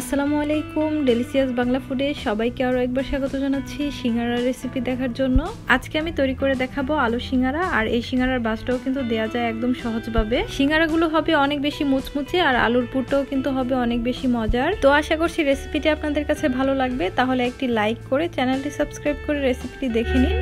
আসসালামু আলাইকুম ডেলিসিয়াস বাংলা ফুডে সবাইকে আরও একবার স্বাগত জানাচ্ছি সিঙ্গারা রেসিপি দেখার জন্য। আজকে আমি তৈরি করে দেখাবো আলু সিঙ্গারা, আর এই সিঙ্গারার বাসটাও কিন্তু দেয়া যায় একদম সহজভাবে। সিঙ্গারাগুলো হবে অনেক বেশি মুচমুচে, আর আলুর পুরটাও কিন্তু হবে অনেক বেশি মজার। তো আশা করছি রেসিপিটি আপনাদের কাছে ভালো লাগবে, তাহলে একটি লাইক করে চ্যানেলটি সাবস্ক্রাইব করে রেসিপিটি দেখে নিন।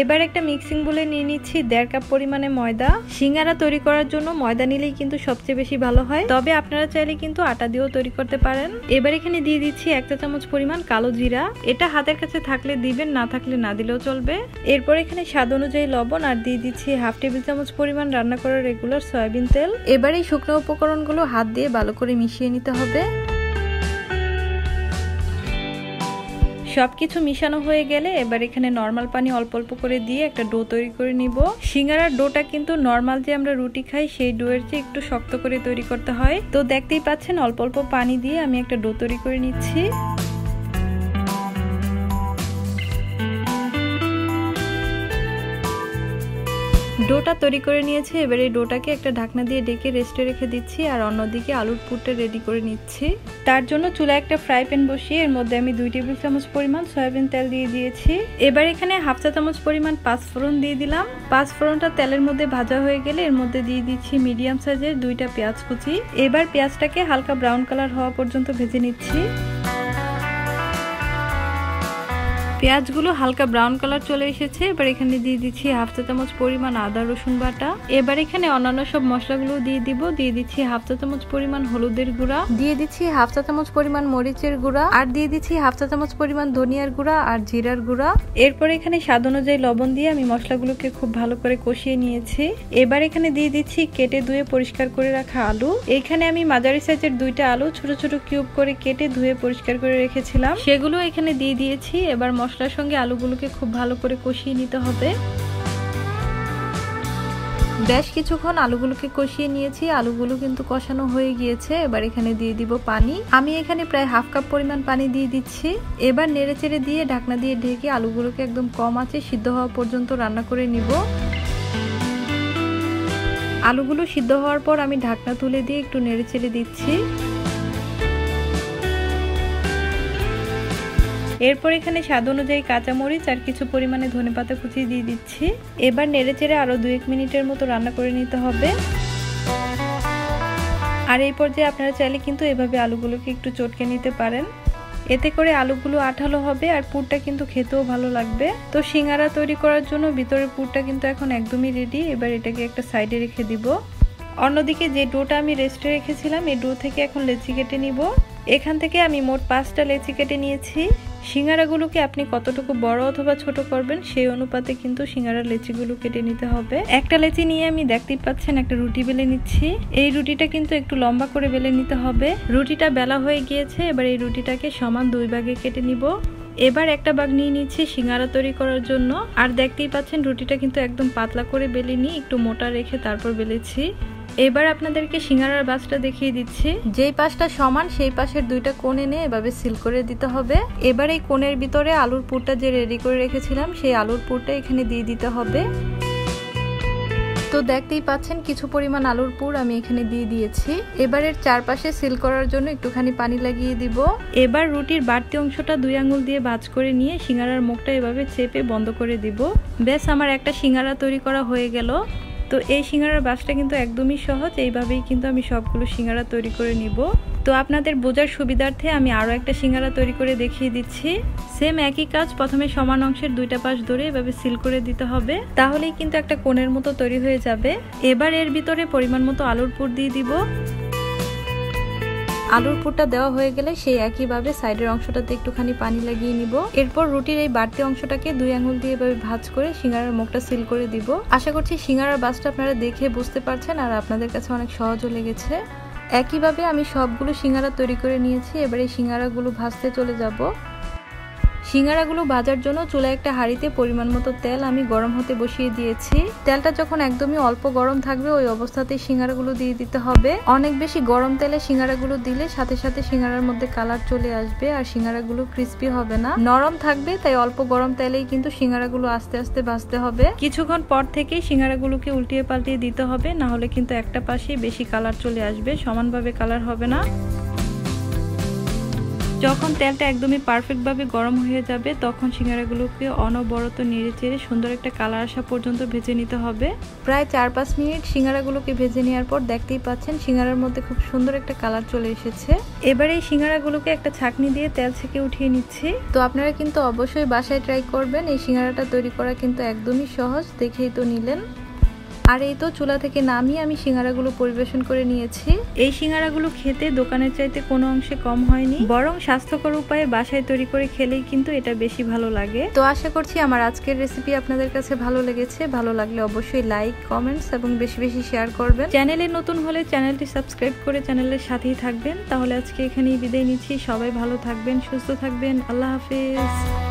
এবার একটা মিক্সিং বলে নিয়ে নিচ্ছি দেড় কাপ পরিমাণে ময়দা। সিঙ্গারা তৈরি করার জন্য ময়দা নিলেই কিন্তু সবচেয়ে বেশি ভালো হয়। তবে আপনারা চাইলে কিন্তু আটা দিয়েও তৈরি করতে পারেন। এবার এখানে দিয়ে দিচ্ছি এক চা চামচ পরিমাণ কালো জিরা। এটা হাতের কাছে থাকলে দিবেন, না থাকলে না দিলেও চলবে। এরপর এখানে স্বাদ অনুযায়ী লবণ আর দিয়ে দিচ্ছি হাফ টেবিল চামচ পরিমাণ রান্না করার রেগুলার সয়াবিন তেল। এবার এই শুকনো উপকরণগুলো হাত দিয়ে ভালো করে মিশিয়ে নিতে হবে। সবকিছু মিশানো হয়ে গেলে এবার এখানে নর্মাল পানি অল্প অল্প করে দিয়ে একটা ডো তৈরি করে নিব। সিঙ্গারার ডোটা কিন্তু নর্মাল যে আমরা রুটি খাই, সেই ডোয়ের চেয়ে একটু শক্ত করে তৈরি করতে হয়। তো দেখতেই পাচ্ছেন, অল্প অল্প পানি দিয়ে আমি একটা ডো তৈরি করে নিচ্ছি। ডোটা তৈরি করে নিয়েছি। এবার এই ডোটাকে একটা ঢাকনা দিয়ে ডেকে রেস্টে রেখে দিচ্ছি আর অন্যদিকে আলুর পুরটা রেডি করে নিচ্ছি। তার জন্য চুলা একটা ফ্রাই প্যান বসিয়ে এর মধ্যে আমি দুই টেবিল চামচ পরিমাণ সয়াবিন তেল দিয়ে দিয়েছি। এবার এখানে হাফ চা চামচ পরিমাণ পাঁচফোড়ন দিয়ে দিলাম। পাঁচফোড়নটা তেলের মধ্যে ভাজা হয়ে গেলে এর মধ্যে দিয়ে দিচ্ছি মিডিয়াম সাইজের দুইটা পেঁয়াজ কুচি। এবার পেঁয়াজটাকে হালকা ব্রাউন কালার হওয়া পর্যন্ত ভেজে নিচ্ছি। পেঁয়াজগুলো হালকা ব্রাউন কালার চলে এসেছে। এবার এখানে দিয়ে দিচ্ছি হাফ চা চামচ পরিমাণ আদা, রসুন বাটা। এবার এখানে অন্যান্য সব মশলাগুলো দিয়ে দিব। দিয়ে দিচ্ছি হাফ চা চামচ পরিমাণ হলুদের গুঁড়া। দিয়ে দিচ্ছি হাফ চা চামচ পরিমাণ মরিচের গুঁড়া। আর দিয়ে দিচ্ছি হাফ চা চামচ পরিমাণ ধনিয়ার গুঁড়া আর জিরার গুঁড়া। এরপর এখানে স্বাদ অনুযায়ী লবণ দিয়ে আমি মশলাগুলোকে খুব ভালো করে কষিয়ে নিয়েছি। এবার এখানে দিয়ে দিচ্ছি কেটে ধুয়ে পরিষ্কার করে রাখা আলু। এখানে আমি মাঝারি সাইজের দুইটা আলু ছোট ছোট কিউব করে কেটে ধুয়ে পরিষ্কার করে রেখেছিলাম। সেগুলো এখানে দিয়ে দিয়েছি। এবার মশলার সঙ্গে আলুগুলোকে খুব ভালো করে কষিয়ে নিতে হবে। বেশ কিছুক্ষণ আলুগুলোকে কষিয়ে নিয়েছি। আলুগুলো কিন্তু কষানো হয়ে গিয়েছে। এবার এখানে দিয়ে দিব পানি। আমি এখানে প্রায় হাফ কাপ পরিমাণ পানি দিয়ে দিচ্ছি। এবার নেড়ে চেড়ে দিয়ে ঢাকনা দিয়ে ঢেকে আলুগুলোকে একদম কম আছে সিদ্ধ হওয়া পর্যন্ত রান্না করে নিব। আলুগুলো সিদ্ধ হওয়ার পর আমি ঢাকনা তুলে দিয়ে একটু নেড়ে চেড়ে দিচ্ছি। এরপর এখানে স্বাদ অনুযায়ী কাঁচামরিচ আর কিছু পরিমাণে ধনে পাতা কুচিয়ে দিয়ে দিচ্ছি। এবার নেড়ে চেড়ে আরও দু এক মিনিটের মতো রান্না করে নিতে হবে। আর এই পর্যায়ে আপনারা চাইলে কিন্তু এভাবে আলুগুলোকে একটু চটকে নিতে পারেন। এতে করে আলুগুলো আঠালো হবে আর পুরটা কিন্তু খেতেও ভালো লাগবে। তো সিঙ্গারা তৈরি করার জন্য ভিতরের পুরটা কিন্তু এখন একদমই রেডি এবার এটাকে একটা সাইডে রেখে দিব। অন্যদিকে যে ডোটা আমি রেস্টে রেখেছিলাম, এই ডো থেকে এখন লেচি কেটে নিব। এখান থেকে আমি মোট পাঁচটা লেচি কেটে নিয়েছি। সিঙ্গারাগুলোকে আপনি কতটুকু বড় অথবা ছোট করবেন, সেই অনুপাতে কিন্তু সিঙ্গারার লেচিগুলো কেটে নিতে হবে। একটা লেচি নিয়ে আমি দেখতেই পাচ্ছেন একটা রুটি বেলে নিচ্ছি। এই রুটিটা কিন্তু একটু লম্বা করে বেলে নিতে হবে। রুটিটা বেলা হয়ে গিয়েছে, এবার এই রুটিটাকে সমান দুই ভাগে কেটে নিব। এবার একটা বাগ নিয়ে নিচ্ছি সিঙ্গারা তৈরি করার জন্য। আর দেখতেই পাচ্ছেন রুটিটা কিন্তু একদম পাতলা করে বেলে নিই একটু মোটা রেখে তারপর বেলেছি। এবার আপনাদেরকে সিঙ্গারার বাসটা দেখিয়ে দিচ্ছি। যেই পাশটা সমান, সেই পাশের দুইটা কোণ এনে এভাবে সিল করে দিতে হবে। এবার এই কোণের ভিতরে আলুর পুরটা যে রেডি করে রেখেছিলাম, সেই আলুর পুরটা এখানে দিয়ে দিতে হবে। তো দেখতেই পাচ্ছেন, কিছু পরিমাণ আলুর পুর আমি এখানে দিয়ে দিয়েছি। এবারের চারপাশে সিল করার জন্য একটুখানি পানি লাগিয়ে দিব। এবার রুটির বাড়তি অংশটা দুই আঙুল দিয়ে ভাজ করে নিয়ে সিঙ্গারার মুখটা এভাবে চেপে বন্ধ করে দিব। বেশ আমার একটা সিঙ্গারা তৈরি করা হয়ে গেল। তো এই সিঙ্গারার বাসটা কিন্তু একদমই সহজ, এইভাবেই কিন্তু আমি সবগুলো সিঙ্গারা তৈরি করে নিব। তো আপনাদের বোঝার সুবিধার্থে আমি আরও একটা সিঙ্গারা তৈরি করে দেখিয়ে দিচ্ছি। সেম একই কাজ, প্রথমে সমান অংশের দুইটা পাশ ধরে এভাবে সিল করে দিতে হবে। তাহলেই কিন্তু একটা কোণের মতো তৈরি হয়ে যাবে। এবার এর ভিতরে পরিমাণ মতো আলুর পুর দিয়ে দিব। আলুর পুরটা দেওয়া হয়ে গেলে সেই একইভাবে সাইডের অংশটাতে একটুখানি পানি লাগিয়ে নিব। এরপর রুটির এই বাড়তি অংশটাকে দুই আঙুল দিয়ে এভাবে ভাজ করে সিঙ্গারার মুখটা সিল করে দিব। আশা করছি সিঙ্গারার বাসটা আপনারা দেখে বুঝতে পারছেন আর আপনাদের কাছে অনেক সহজও লেগেছে। একইভাবে আমি সবগুলো সিঙ্গারা তৈরি করে নিয়েছি। এবার এই সিঙ্গারাগুলো ভাজতে চলে যাব। সিঙ্গারাগুলো ভাজার জন্য চুলায় একটা হাঁড়িতে পরিমাণ মতো তেল আমি গরম হতে বসিয়ে দিয়েছি। তেলটা যখন একদমই অল্প গরম থাকবে, ওই অবস্থাতেই সিঙ্গারাগুলো দিয়ে দিতে হবে। অনেক বেশি গরম তেলে সিঙ্গারাগুলো দিলে সাথে সাথে সিঙ্গারার মধ্যে কালার চলে আসবে আর সিঙ্গারাগুলো ক্রিস্পি হবে না। নরম থাকবে, তাই অল্প গরম তেলেই কিন্তু সিঙ্গারাগুলো আস্তে আস্তে ভাজতে হবে। কিছুক্ষণ পর থেকেই সিঙ্গারাগুলোকে উল্টিয়ে পাল্টিয়ে দিতে হবে, না হলে কিন্তু একটা পাশেই বেশি কালার চলে আসবে, সমানভাবে কালার হবে না। যখন তেলটা একদমই পারফেক্টভাবে গরম হয়ে যাবে তখন সিঙ্গারাগুলোকে অনবরত নেড়ে চেড়ে সুন্দর একটা কালার আসা পর্যন্ত ভেজে নিতে হবে। প্রায় চার পাঁচ মিনিট সিঙ্গারাগুলোকে ভেজে নেওয়ার পর দেখতেই পাচ্ছেন সিঙ্গারার মধ্যে খুব সুন্দর একটা কালার চলে এসেছে। এবার এই সিঙ্গারাগুলোকে একটা ছাকনি দিয়ে তেল থেকে উঠিয়ে নিচ্ছি। তো আপনারা কিন্তু অবশ্যই বাসায় ট্রাই করবেন এই সিঙ্গারাটা তৈরি করা কিন্তু একদমই সহজ দেখেই তো নিলেন। আর এই তো চুলা থেকে নামিয়ে আমি সিঙ্গারাগুলো পরিবেশন করে নিয়েছি। এই সিঙ্গারাগুলো খেতে দোকানের চাইতে কোনো অংশে কম হয়নি বরং স্বাস্থ্যকর উপায়ে বাসায় তৈরি করে খেলেই কিন্তু এটা বেশি ভালো লাগে। তো আশা করছি আমার আজকের রেসিপি আপনাদের কাছে ভালো লেগেছে। ভালো লাগলে অবশ্যই লাইক কমেন্টস এবং বেশি বেশি শেয়ার করবেন। চ্যানেলে নতুন হলে চ্যানেলটি সাবস্ক্রাইব করে চ্যানেলের সাথেই থাকবেন। তাহলে আজকে এখানেই বিদায় নিচ্ছি। সবাই ভালো থাকবেন সুস্থ থাকবেন। আল্লাহ হাফিজ।